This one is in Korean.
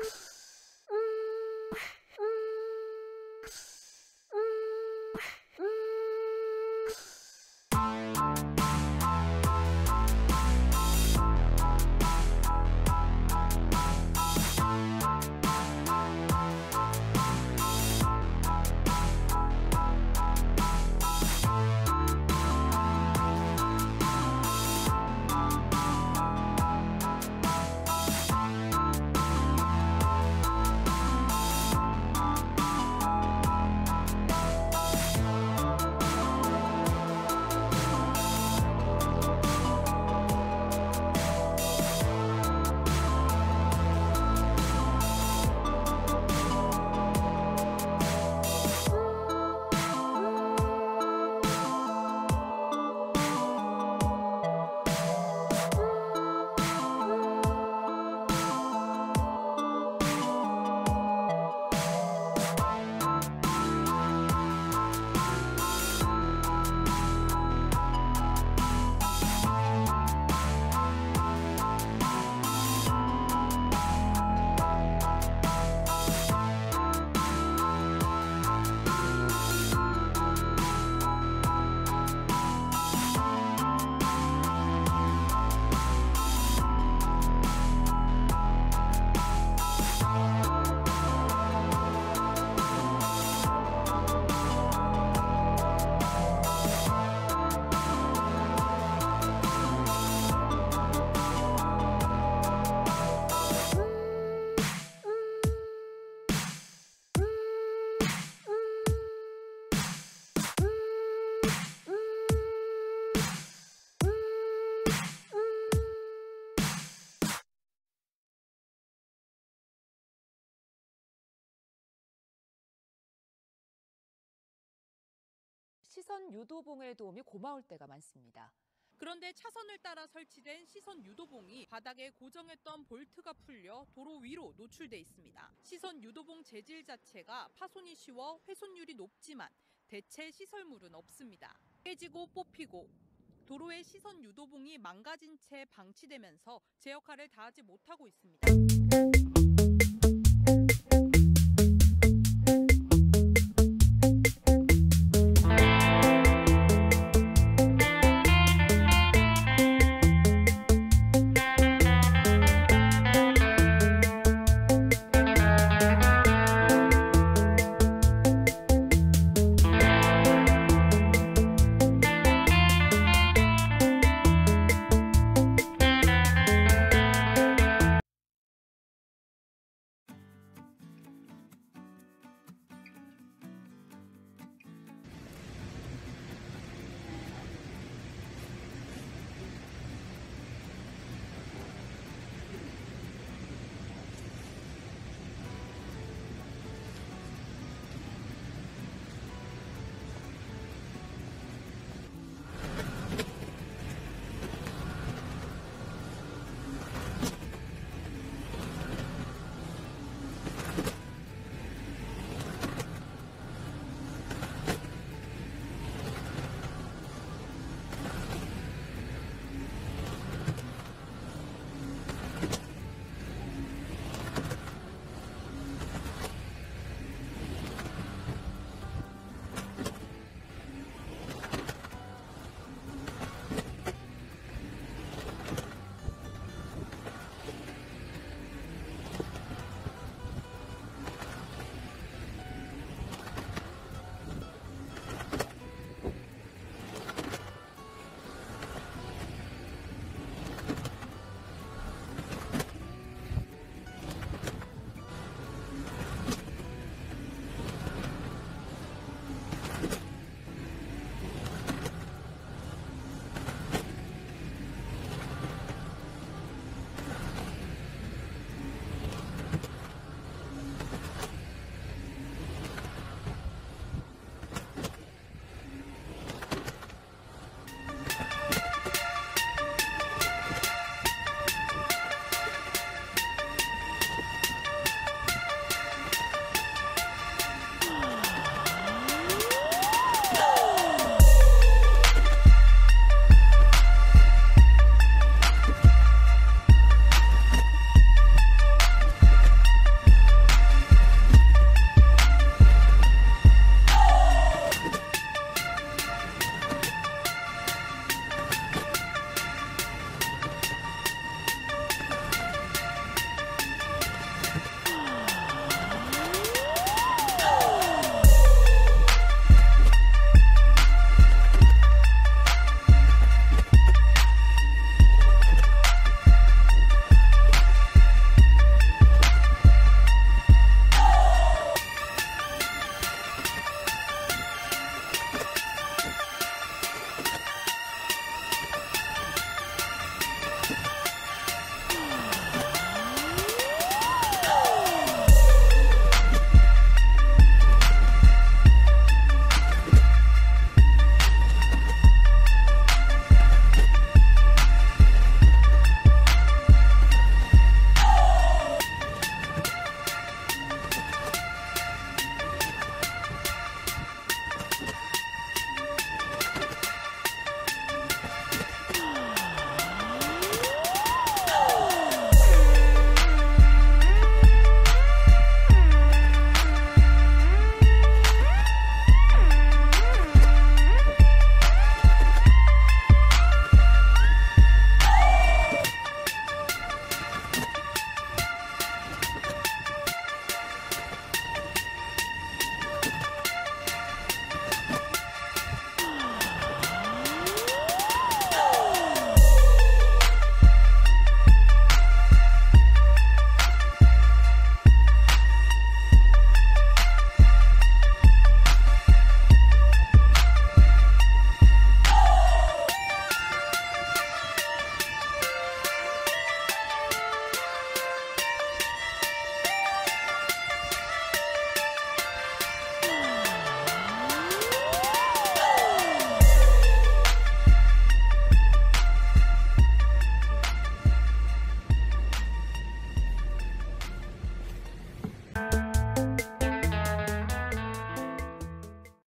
Thanks. 시선 유도봉의 도움이 고마울 때가 많습니다. 그런데 차선을 따라 설치된 시선 유도봉이 바닥에 고정했던 볼트가 풀려 도로 위로 노출돼 있습니다. 시선 유도봉 재질 자체가 파손이 쉬워 훼손율이 높지만 대체 시설물은 없습니다. 깨지고 뽑히고 도로의 시선 유도봉이 망가진 채 방치되면서 제 역할을 다하지 못하고 있습니다.